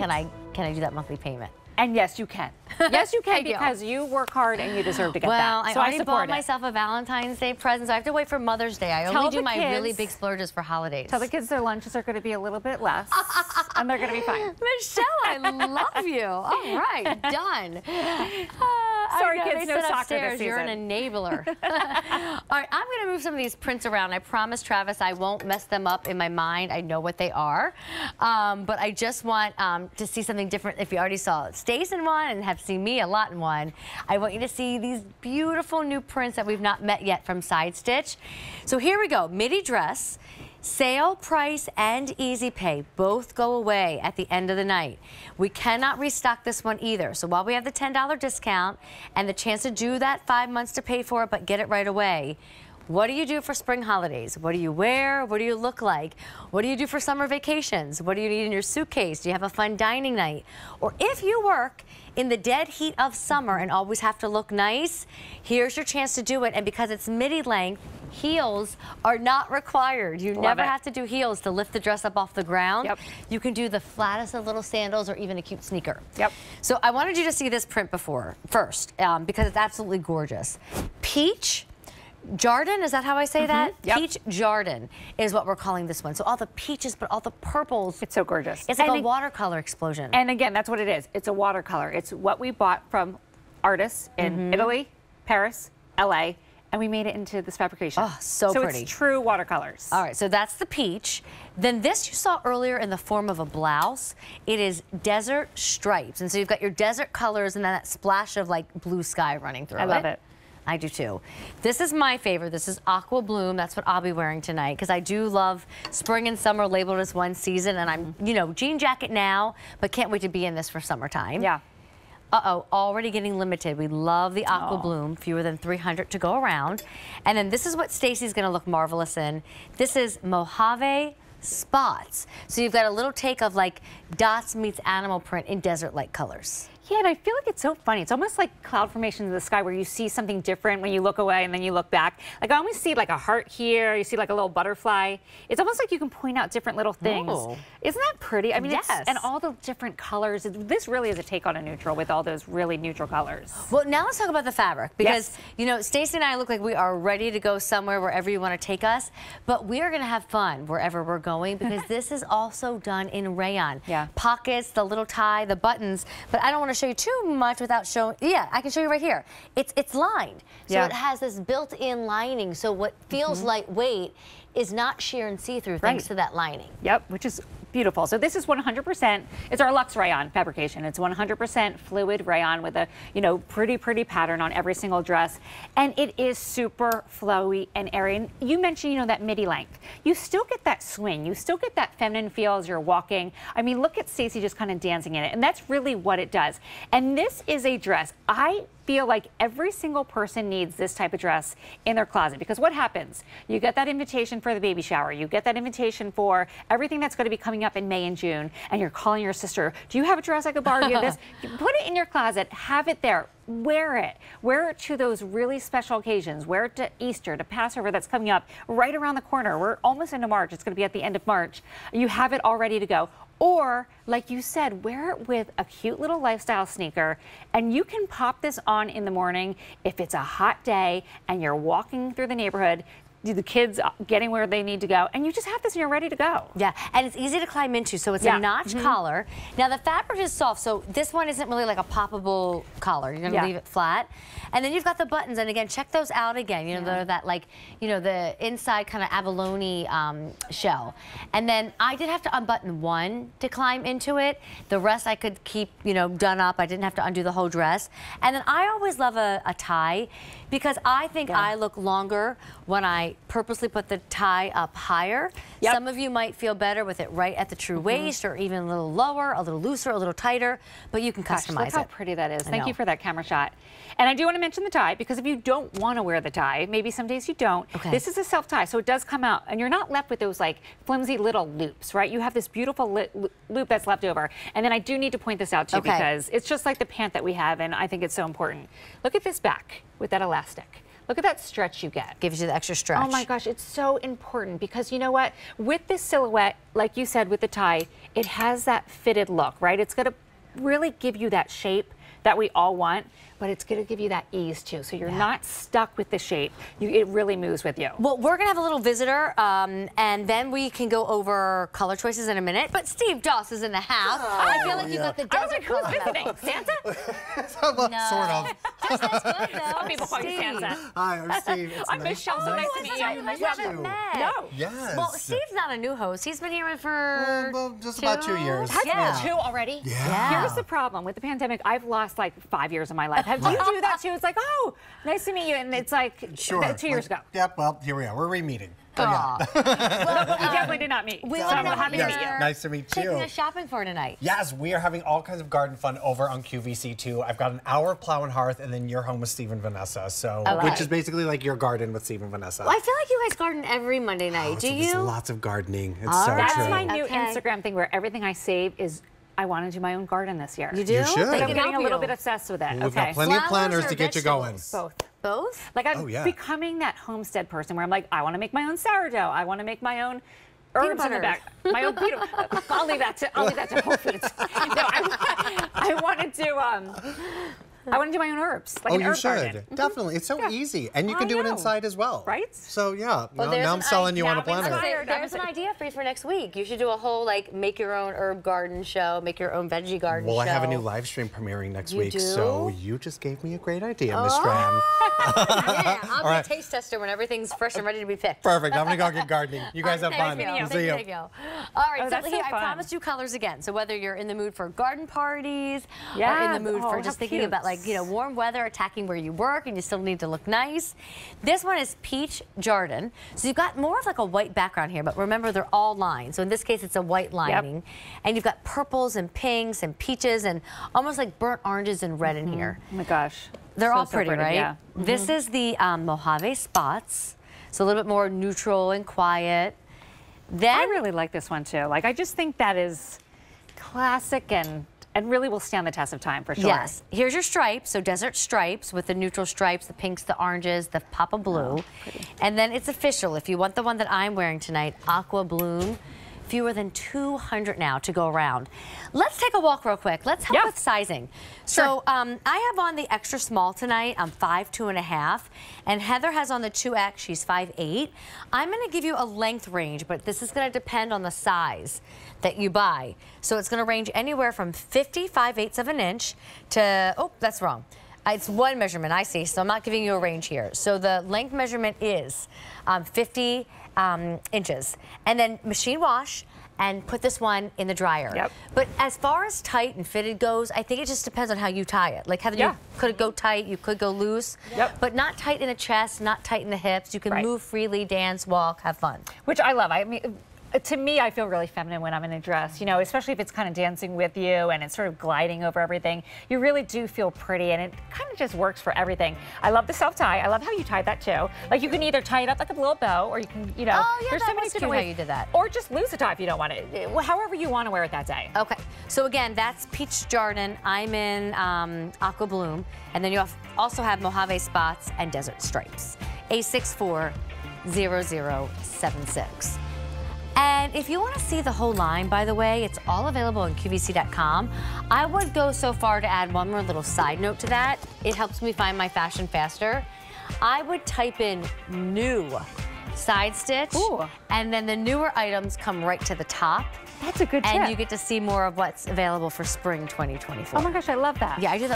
can I can I do that monthly payment? And yes, you can. Yes, you can because you. you. work hard and you deserve to get well, that. So I already I bought it. myself a Valentine's Day present, so I have to wait for Mother's Day. I Tell only do my kids, really big splurges for holidays. Tell the kids their lunches are going to be a little bit less, and they're going to be fine. Michelle, I love you. All right, done. Sorry, know, kids, no soccer upstairs. this season. You're an enabler. All right, I'm going to move some of these prints around. I promise, Travis, I won't mess them up in my mind. I know what they are, um, but I just want um, to see something different. If you already saw Stace in one and have seen me a lot in one, I want you to see these beautiful new prints that we've not met yet from Side Stitch. So here we go, midi dress. Sale price and easy pay both go away at the end of the night. We cannot restock this one either. So while we have the $10 discount and the chance to do that five months to pay for it, but get it right away, what do you do for spring holidays? What do you wear? What do you look like? What do you do for summer vacations? What do you need in your suitcase? Do you have a fun dining night? Or if you work in the dead heat of summer and always have to look nice, here's your chance to do it. And because it's midi length, heels are not required. You Love never it. have to do heels to lift the dress up off the ground. Yep. You can do the flattest of little sandals or even a cute sneaker. Yep. So I wanted you to see this print before, first, um, because it's absolutely gorgeous. Peach Jardin, is that how I say mm -hmm. that? Yep. Peach Jardin is what we're calling this one. So all the peaches, but all the purples. It's so gorgeous. It's like and a watercolor explosion. And again, that's what it is. It's a watercolor. It's what we bought from artists in mm -hmm. Italy, Paris, LA, and we made it into this fabrication. Oh, so, so pretty. So it's true watercolors. All right, so that's the peach. Then this you saw earlier in the form of a blouse. It is desert stripes. And so you've got your desert colors and then that splash of like blue sky running through it. I love it. I do too. This is my favorite. This is Aqua Bloom. That's what I'll be wearing tonight because I do love spring and summer labeled as one season. And I'm, you know, jean jacket now, but can't wait to be in this for summertime. Yeah. Uh-oh, already getting limited. We love the Aqua Aww. Bloom, fewer than 300 to go around. And then this is what Stacy's gonna look marvelous in. This is Mojave spots. So you've got a little take of like dots meets animal print in desert-like colors. Yeah, and I feel like it's so funny. It's almost like cloud formations in the sky where you see something different when you look away and then you look back. Like I always see like a heart here. You see like a little butterfly. It's almost like you can point out different little things. Oh. Isn't that pretty? I mean, yes. and all the different colors. This really is a take on a neutral with all those really neutral colors. Well, now let's talk about the fabric because, yes. you know, Stacey and I look like we are ready to go somewhere wherever you want to take us, but we are going to have fun wherever we're going because this is also done in rayon. Yeah. Pockets, the little tie, the buttons, but I don't want to show you too much without showing. Yeah, I can show you right here. It's it's lined, so yeah. it has this built-in lining. So what feels mm -hmm. lightweight is not sheer and see-through right. thanks to that lining. Yep, which is beautiful. So this is 100%, it's our Luxe Rayon fabrication. It's 100% fluid rayon with a, you know, pretty, pretty pattern on every single dress. And it is super flowy and airy. And you mentioned, you know, that midi length. You still get that swing. You still get that feminine feel as you're walking. I mean, look at Stacey just kind of dancing in it. And that's really what it does. And this is a dress. I feel like every single person needs this type of dress in their closet because what happens? You get that invitation for the baby shower, you get that invitation for everything that's going to be coming up in May and June, and you're calling your sister, do you have a dress I could borrow you this? Put it in your closet, have it there wear it. Wear it to those really special occasions. Wear it to Easter, to Passover that's coming up right around the corner. We're almost into March. It's going to be at the end of March. You have it all ready to go. Or, like you said, wear it with a cute little lifestyle sneaker. And you can pop this on in the morning if it's a hot day and you're walking through the neighborhood the kids getting where they need to go, and you just have this and you're ready to go. Yeah, and it's easy to climb into, so it's yeah. a notch mm -hmm. collar. Now the fabric is soft, so this one isn't really like a poppable collar. You're gonna yeah. leave it flat. And then you've got the buttons, and again, check those out again. You know, yeah. they're that like, you know, the inside kind of abalone um, shell. And then I did have to unbutton one to climb into it. The rest I could keep, you know, done up. I didn't have to undo the whole dress. And then I always love a, a tie because I think I look longer when I purposely put the tie up higher. Yep. Some of you might feel better with it right at the true mm -hmm. waist or even a little lower, a little looser, a little tighter, but you can Gosh, customize look how pretty that is. I Thank know. you for that camera shot. And I do want to mention the tie because if you don't want to wear the tie, maybe some days you don't, okay. this is a self tie, so it does come out and you're not left with those like flimsy little loops, right? You have this beautiful loop that's left over. And then I do need to point this out too okay. because it's just like the pant that we have and I think it's so important. Look at this back with that elastic. Look at that stretch you get. Gives you the extra stretch. Oh my gosh, it's so important because you know what? With this silhouette, like you said with the tie, it has that fitted look, right? It's going to really give you that shape that we all want, but it's going to give you that ease too. So you're Yeah. not stuck with the shape. You, it really moves with you. Well, we're gonna have a little visitor, um, and then we can go over color choices in a minute. But Steve Doss is in the house. I feel like you got the I was desert like, who's visiting? Santa? well, No. Sort of. Just as good though. Some people call you Santa. Hi, I'm Steve. It's I'm nice, Michelle, so nice to meet you. You to haven't you. met. No. Yes. Well, Steve's not a new host. He's been here for Well, well, just about two years. Has Yeah. two already? Yeah. Here's the problem with the pandemic. I've lost like five years of my life. Have you do that too? It's like, oh, nice to meet you, and it's like Sure. two years ago. Like, Yep. Well, here we are. We're re-meeting. But Aw. But we definitely did not meet. We so want I'm to know happy what to meet you. you're Nice to meet taking you. us shopping for tonight. Yes, we are having all kinds of garden fun over on QVC2. I've got an hour of Plow and Hearth, and then you're home with Steve and Vanessa. So, Okay. which is basically like your garden with Steve and Vanessa. Well, I feel like you guys garden every Monday oh, night. Oh, Do so you? lots of gardening. It's All so right. That's true. my new Okay. Instagram thing where everything I save is I want to do my own garden this year. You do? You should. They But I'm getting a little you. bit obsessed with it. We've okay. got plenty of planners to get you going. Both. Both? Like I'm Oh, yeah. becoming that homestead person where I'm like, I want to make my own sourdough. I want to make my own herbs in the back. My own peanut. I'll leave that to I'll leave that to Whole Foods. no, I, I wanted to um, I want to do my own herbs. Like Oh, an you herb should. garden. Definitely. Mm-hmm. It's so easy. And you oh, can I do it inside as well. Right? So, yeah. no, there's now I'm selling you on a Now I'm planner. inspired. There's an idea for you for next week. You should do a whole like make your own herb garden show, make your own veggie garden show. Well, show. I have a new live stream premiering next You week, so you just gave me a great idea, Miss oh. Stram. yeah, I'll be right. a taste tester when everything's fresh and ready to be picked. Perfect. I'm gonna go get gardening. You guys have fun. you. meeting. See you. Thank you. All right, Oh, so that's so I fun. promised you colors again. So whether you're in the mood for garden parties or in the mood Oh, for just thinking about like, you know, warm weather attacking where you work and you still need to look nice. This one is Peach Jardin. So you've got more of like a white background here, but remember they're all lined. So in this case, it's a white lining. And you've got purples and pinks and peaches and almost like burnt oranges and red in here. Oh my gosh. They're So, all so pretty, right? Yeah. This is the um, Mojave Spots. So a little bit more neutral and quiet. Then I really like this one too. Like I just think that is classic and and really will stand the test of time for sure. Yes. Here's your stripes. So desert stripes with the neutral stripes, the pinks, the oranges, the pop of blue. Oh, and then it's official. If you want the one that I'm wearing tonight, Aqua Bloom. Fewer than 200 now to go around. Let's take a walk real quick. Let's help Yeah. with sizing. So um, I have on the extra small tonight. I'm five two and a half, and Heather has on the 2X. She's five eight. I'm going to give you a length range, but this is going to depend on the size that you buy. So it's going to range anywhere from 55 eighths of an inch to, oh, that's wrong. Uh, It's one measurement, I see, so I'm not giving you a range here. So the length measurement is um, 50 um, inches. And then machine wash and put this one in the dryer. Yep. But as far as tight and fitted goes, I think it just depends on how you tie it. Like Heather, Yeah. you could go tight, you could go loose, Yep. but not tight in the chest, not tight in the hips. You can Right. move freely, dance, walk, have fun. Which I love. I mean, to me, I feel really feminine when I'm in a dress, you know, especially if it's kind of dancing with you and it's sort of gliding over everything. You really do feel pretty and it kind of just works for everything. I love the self tie. I love how you tied that too. Like you can either tie it up like a little bow or you can, you know, Oh, yeah, there's so many different ways. you did that. Or just lose the tie if you don't want it. However you want to wear it that day. Okay, so again, that's Peach Jardin. I'm in um, Aqua Bloom. And then you have- also have Mojave Spots and Desert Stripes. A640076. And if you want to see the whole line, by the way, it's all available on QVC.com. I would go so far to add one more little side note to that. It helps me find my fashion faster. I would type in new side stitch, Ooh. and then the newer items come right to the top. That's a good tip. And you get to see more of what's available for spring 2024. oh my gosh, I love that. Yeah, I do that.